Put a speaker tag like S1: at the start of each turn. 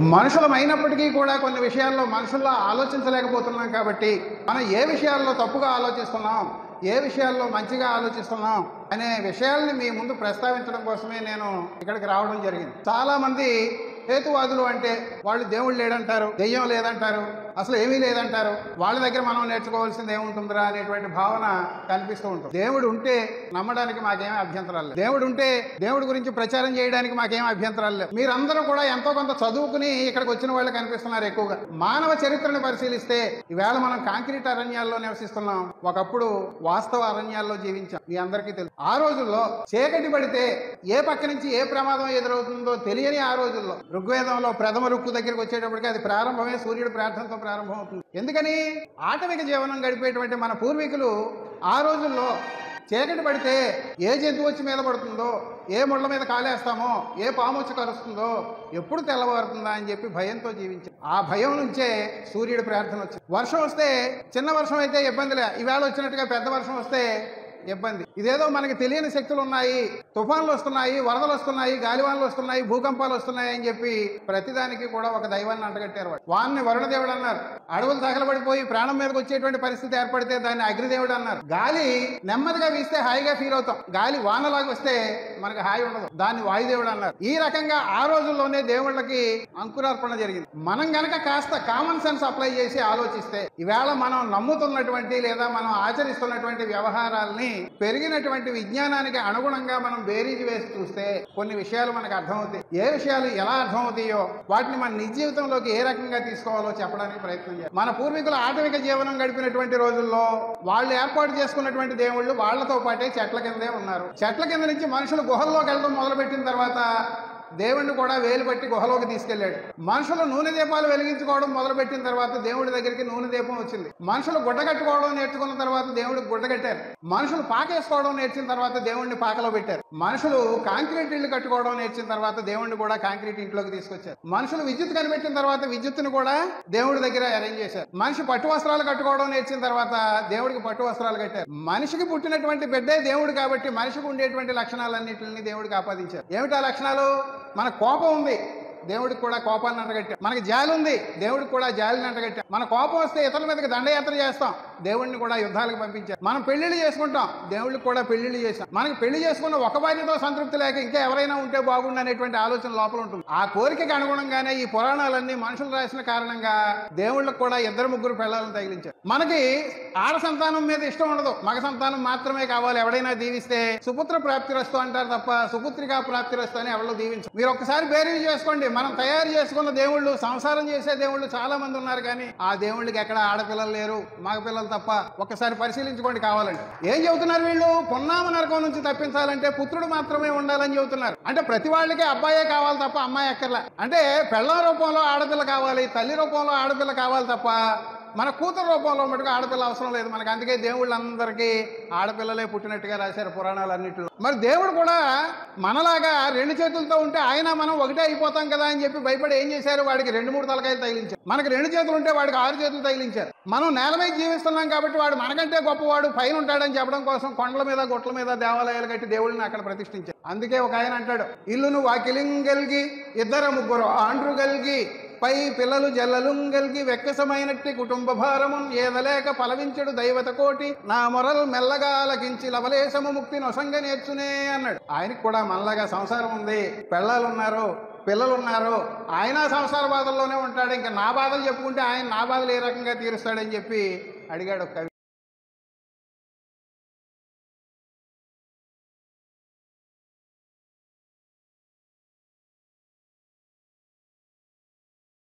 S1: మనుషులమైనప్పటికీ అయినప్పటికీ కూడా కొన్ని విషయాల్లో మనుషుల్లో ఆలోచించలేకపోతున్నాం కాబట్టి మనం ఏ విషయాల్లో తప్పుగా ఆలోచిస్తున్నాం? ఏ విషయాల్లో మంచిగా ఆలోచిస్తున్నాం? అనే విషయాల్ని మీ ముందు ప్రస్తావించడం కోసమే నేను ఇక్కడికి రావడం జరిగింది. చాలా మంది హేతువాదులు అంటే వాళ్ళు దేవుడు లేడంటారు దెయ్యం లేదంటారు అసలు ఏమీ లేదంటారు? వాళ్ళ దగ్గర మనం నేర్చుకోవాల్సింది ఏముంటుందిరా అనేటువంటి భావన కనిపిస్తూ ఉంటుంది. దేవుడు ఉంటే నమ్మడానికి మాకేమీ అభ్యంతరాలు లేదు దేవుడు ఉంటే దేవుడి గురించి ప్రచారం చేయడానికి మాకేం అభ్యంతరాలు లేవు. మీరందరూ కూడా ఎంతో కొంత చదువుకుని ఇక్కడికి వచ్చిన వాళ్ళు కనిపిస్తున్నారు ఎక్కువగా. మానవ చరిత్రను పరిశీలిస్తే ఈవేళ మనం కాంక్రీట్ అరణ్యాల్లో నివసిస్తున్నాం. ఒకప్పుడు వాస్తవ అరణ్యాల్లో జీవించాం. మీ అందరికీ తెలుసు. ఆ రోజుల్లో చీకటి పడితే ఏ పక్క నుంచి ఏ ప్రమాదం ఎదురవుతుందో తెలియని ఆ రోజుల్లో ఋగ్వేదంలో ప్రథమ రుక్కు దగ్గరికి వచ్చేటప్పటికి అది ప్రారంభమే సూర్యుడు ప్రార్థనతో ప్రారంభమవుతుంది. ఎందుకని? ఆటవిక జీవనం గడిపేటువంటి మన పూర్వీకులు ఆ రోజుల్లో చీకటి పడితే ఏ జంతువు వచ్చి మీద పడుతుందో ఏ ముళ్ళ మీద కాలేస్తామో ఏ పాము వచ్చి కలుస్తుందో ఎప్పుడు తెల్లవారుతుందా అని చెప్పి భయంతో జీవించారు ఆ భయం నుంచే సూర్యుడి ప్రార్థన వచ్చింది. వర్షం వస్తే చిన్న వర్షం అయితే ఇబ్బందిలే ఈవేళ వచ్చినట్టుగా పెద్ద వర్షం వస్తే ఇబ్బంది. ఇదేదో మనకి తెలియని శక్తులు ఉన్నాయి. తుఫాన్లు వస్తున్నాయి వరదలు వస్తున్నాయి గాలివాన్లు వస్తున్నాయి భూకంపాలు వస్తున్నాయి అని చెప్పి ప్రతిదానికి కూడా ఒక దైవాన్ని అంటగట్టారు వాడు వాన్ని వరుణదేవుడు అన్నారు. అడవులు తగలబడిపోయి ప్రాణం మీదకి వచ్చేటువంటి పరిస్థితి ఏర్పడితే దాన్ని అగ్నిదేవుడు అన్నారు. గాలి నెమ్మదిగా వీస్తే హాయిగా ఫీల్ అవుతాం. గాలి వానలాగా వస్తే మనకి హాయి ఉండదు. దాన్ని వాయుదేవుడు అన్నారు. ఈ రకంగా ఆ రోజుల్లోనే దేవుళ్ళకి అంకురార్పణ జరిగింది. మనం గనక కాస్త కామన్ సెన్స్ అప్లై చేసి ఆలోచిస్తే ఈవేళ మనం నమ్ముతున్నటువంటి లేదా మనం ఆచరిస్తున్నటువంటి వ్యవహారాల్ని పెరిగినటువంటి విజ్ఞానానికి అనుగుణంగా మనం బేరీజు వేసి చూస్తే కొన్ని విషయాలు మనకు అర్థమవుతాయి. ఏ విషయాలు ఎలా అర్థమవుతాయో వాటిని మన నిజ జీవితంలోకి ఏ రకంగా తీసుకోవాలో చెప్పడానికి ప్రయత్నం చేయాలి. మన పూర్వీకులు ఆటవిక జీవనం గడిపినటువంటి రోజుల్లో వాళ్ళు ఏర్పాటు చేసుకున్నటువంటి దేవుళ్ళు వాళ్ళతో పాటే చెట్ల కిందే ఉన్నారు. చెట్ల కింద నుంచి మనుషులు గుహల్లోకి వెళ్ళడం మొదలుపెట్టిన తర్వాత దేవుణ్ణి కూడా వేలు పట్టి గుహలోకి తీసుకెళ్ళాడు మనుషులు నూనె దీపాలు వెలిగించుకోవడం మొదలుపెట్టిన తర్వాత దేవుడి దగ్గరికి నూనె దీపం వచ్చింది. మనుషులు గుడ్డ కట్టుకోవడం నేర్చుకున్న తర్వాత దేవుడికి గుడ్డగట్టారు మనుషులు పాకేసుకోవడం నేర్చిన తర్వాత దేవుడిని పాకలో పెట్టారు. మనుషులు కాంక్రీట్ ఇల్లు కట్టుకోవడం నేర్చిన తర్వాత దేవుడిని కూడా కాంక్రీట్ ఇంట్లోకి తీసుకొచ్చారు. మనుషులు విద్యుత్ కనిపెట్టిన తర్వాత విద్యుత్తుని కూడా దేవుడి దగ్గర అరేంజ్ చేశారు. మనిషి పట్టు వస్త్రాలు కట్టుకోవడం నేర్చిన తర్వాత దేవుడికి పట్టు వస్త్రాలు కట్టారు. మనిషికి పుట్టినటువంటి బిడ్డే దేవుడు కాబట్టి మనిషికి ఉండేటువంటి లక్షణాలన్నింటిని దేవుడికి ఆపాదించారు ఏమిటా లక్షణాలు? మన కోపం ఉంది. దేవుడికి కూడా కోపాన్ని అంటగట్టాం మనకి జాలి ఉంది. దేవుడికి కూడా జాలిని అంటగట్టాం మన కోపం వస్తే ఇతరుల మీదకి దండయాత్ర చేస్తాం. దేవుడిని కూడా యుద్ధాలకు పంపించారు. మనం పెళ్ళిళ్ళు చేసుకుంటాం. దేవుళ్ళకి కూడా పెళ్ళిళ్ళు చేసాం మనకి పెళ్ళి చేసుకున్న ఒక భార్యతో సంతృప్తి లేక ఇంకా ఎవరైనా ఉంటే బాగుండు అనేటువంటి ఆలోచన లోపల ఉంటుంది. ఆ కోరికకి అనుగుణంగానే ఈ పురాణాలన్నీ మనుషులు రాసిన కారణంగా దేవుళ్ళకు కూడా ఇద్దరు ముగ్గురు పిల్లలను తగిలించారు. మనకి ఆడ సంతానం మీద ఇష్టం ఉండదు. మగ సంతానం మాత్రమే కావాలి. ఎవడైనా దీవిస్తే సుపుత్ర ప్రాప్తిరస్తు అంటారు తప్ప సుపుత్రికా ప్రాప్తిరస్తు అని ఎవరు దీవించారు. మీరు ఒక్కసారి బేరీలు చేసుకోండి. మనం తయారు చేసుకున్న దేవుళ్ళు సంసారం చేసే దేవుళ్ళు చాలా మంది ఉన్నారు కానీ ఆ దేవుళ్ళకి ఎక్కడ ఆడపిల్లలు లేరు మగపిల్లలు తప్ప ఒక్కసారి పరిశీలించుకోండి కావాలంటే. ఏం చెబుతున్నారు వీళ్ళు? పున్నామ నరకం నుంచి తప్పించాలంటే పుత్రుడు మాత్రమే ఉండాలని చెబుతున్నారు. అంటే ప్రతి వాళ్ళకి అబ్బాయే కావాలి తప్ప అమ్మాయి ఎక్కర్లా అంటే పెళ్ళం రూపంలో ఆడపిల్ల కావాలి తల్లి రూపంలో ఆడపిల్ల కావాలి తప్ప మన కూతురు రూపంలో మటుకు ఆడపిల్ల అవసరం లేదు మనకి. అందుకే దేవుళ్ళందరికీ ఆడపిల్లలే పుట్టినట్టుగా రాశారు పురాణాలు అన్నింటిలో మరి దేవుడు కూడా మనలాగా రెండు చేతులతో ఉంటే ఆయన మనం ఒకటే అయిపోతాం కదా అని చెప్పి భయపడి ఏం చేశారు? వాడికి రెండు మూడు తలకాయలు తగిలించారు. మనకి రెండు చేతులు ఉంటే వాడికి ఆరు చేతులు తగిలించారు. మనం నేల మీద జీవిస్తున్నాం కాబట్టి వాడు మనకంటే గొప్పవాడు పైన ఉంటాడని చెప్పడం కోసం కొండల మీద గుట్ల మీద దేవాలయాలు కట్టి దేవుళ్ళని అక్కడ ప్రతిష్ఠించారు. అందుకే ఒక ఆయన అంటాడు ఇల్లును వాకిలింగ్ కలిగి ఇద్దరు ముగ్గురు ఆండ్రు కలిగి పై పిల్లలు జల్లలుంగల్గి వెక్కసమైనట్టి కుటుంబ భారమున్ ఏదలేక పలవించడు దైవత కోటి నా మొరలు మెల్లగా ఆలకించి లవలేశము ముక్తి నొసంగ నేర్చునే అన్నాడు. ఆయనకి కూడా మనలాగా సంసారం ఉంది. పిల్లలున్నారు పిల్లలున్నారు పిల్లలు ఆయన సంసార బాధల్లోనే ఉంటాడు. ఇంకా నా బాధలు చెప్పుకుంటే ఆయన నా బాధలు ఏ రకంగా తీరుస్తాడని చెప్పి అడిగాడు కవి